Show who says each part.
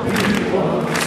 Speaker 1: people.